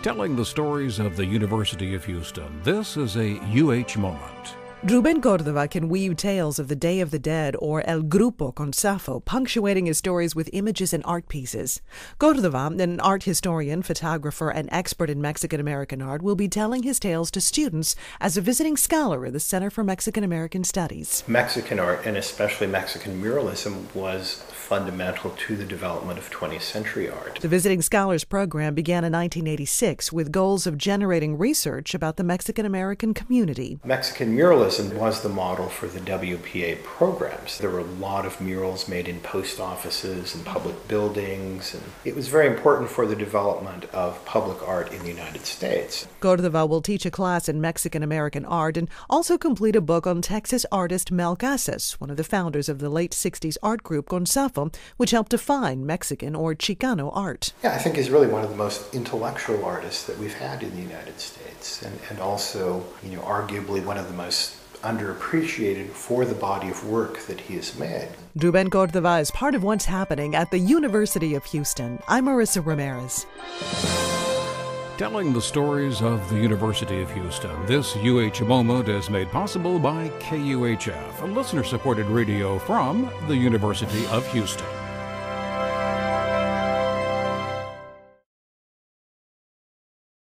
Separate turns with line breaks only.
Telling the stories of the University of Houston, this is a UH moment.
Ruben Cordova can weave tales of the Day of the Dead or El Grupo con Safo, punctuating his stories with images and art pieces. Cordova, an art historian, photographer, and expert in Mexican American art, will be telling his tales to students as a visiting scholar at the Center for Mexican American Studies.
Mexican art, and especially Mexican muralism, was fundamental to the development of 20th century art.
The Visiting Scholars Program began in 1986 with goals of generating research about the Mexican American community.
Mexican muralism was the model for the WPA programs. There were a lot of murals made in post offices and public buildings, and it was very important for the development of public art in the United States.
Cordova will teach a class in Mexican American art and also complete a book on Texas artist Mel Casas, one of the founders of the late 60s art group Con Safo which helped define Mexican or Chicano art.
Yeah, I think he's really one of the most intellectual artists that we've had in the United States, and, and also, you know, arguably one of the most underappreciated for the body of work that he has made.
Ruben Cordova is part of what's happening at the University of Houston. I'm Marissa Ramirez.
Telling the stories of the University of Houston, this UH moment is made possible by KUHF, a listener supported radio from the University of Houston.